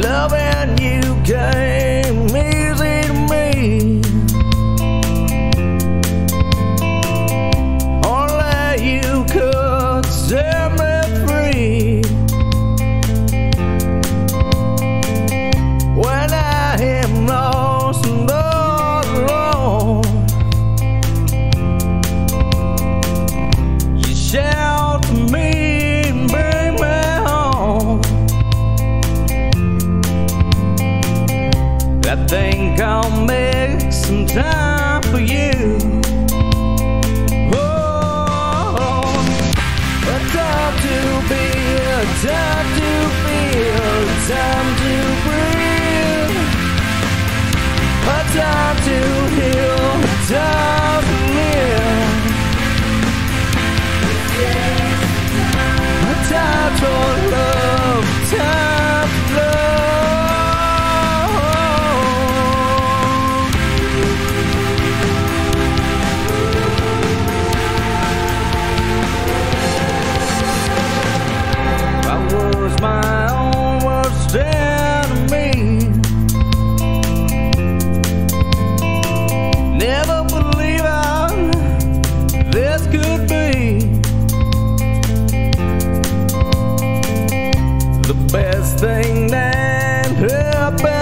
Loving you came That I'll make some time for you. Oh, a time to be, a time to be, a time to. thing that happened.